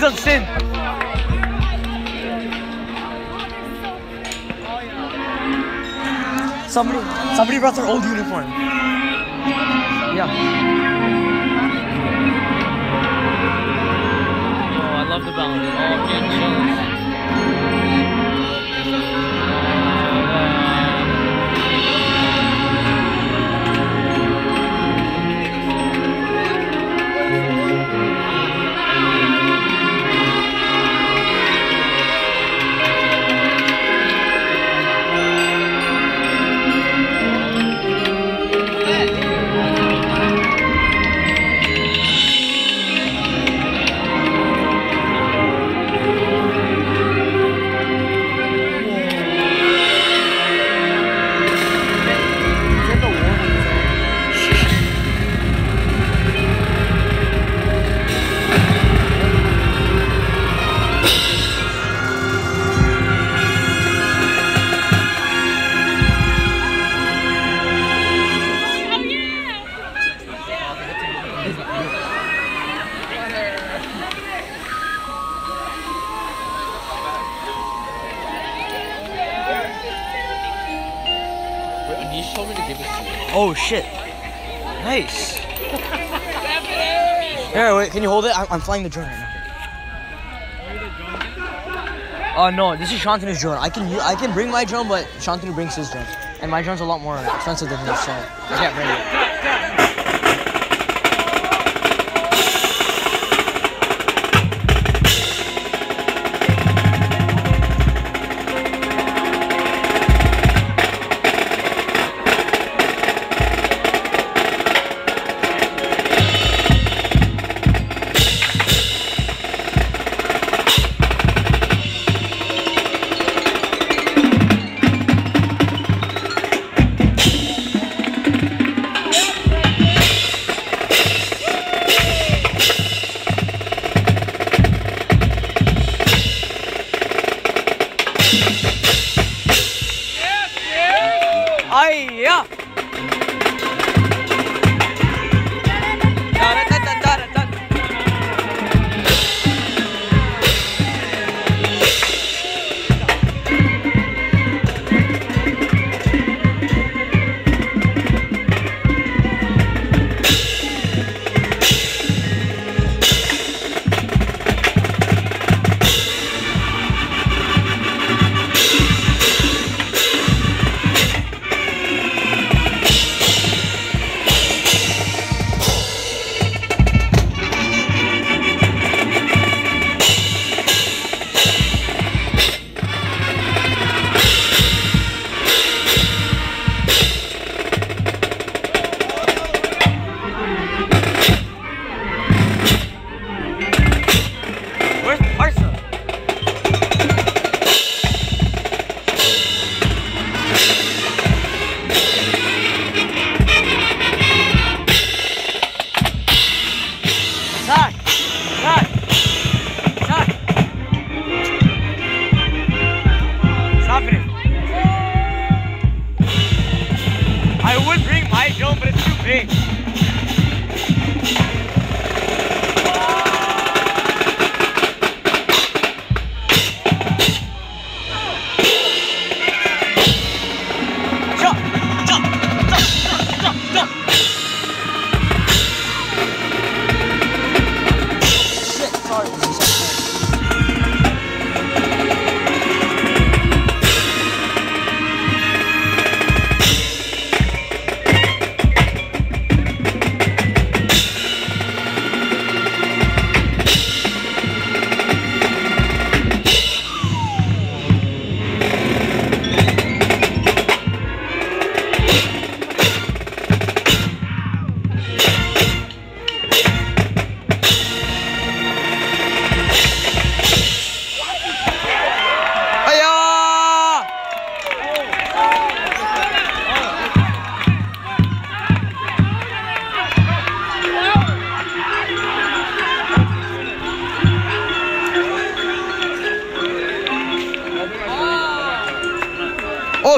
Ayumi isn't sin. Somebody, somebody brought their old uniform. Yeah. Oh shit. Nice. Here, wait. Can you hold it? I'm, I'm flying the drone right now. Oh no, this is Shantanu's drone. I can I can bring my drone, but Shantanu brings his drone, and my drone's a lot more expensive than his, so I can't bring it.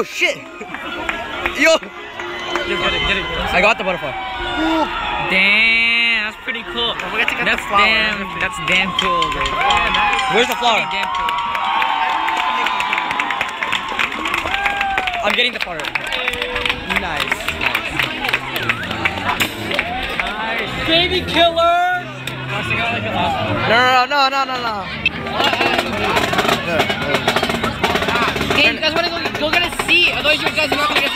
Oh shit! Yo! Get it, get it, get it. I got the butterfly. Damn, that's pretty cool. Don't forget to get That's the flower. damn. That's damn cool, dude. Yeah, nice. Where's the flower? Damn cool. I'm getting the flower. Nice. Nice. Baby killer. Must have got like a last one. No, no, no, no, no, no. You guys wanna go, go get a seat? Otherwise, you guys are not gonna get